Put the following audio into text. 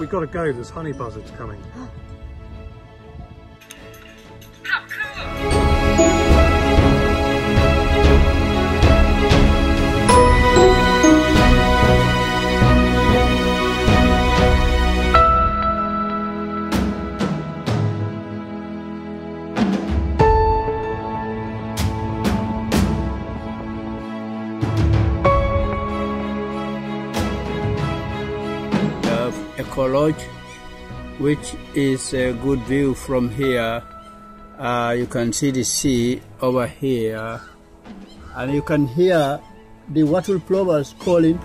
We've got to go. There's honey buzzards coming. Oh, Eco Lodge, which is a good view from here. Uh, you can see the sea over here, and you can hear the wattle plovers calling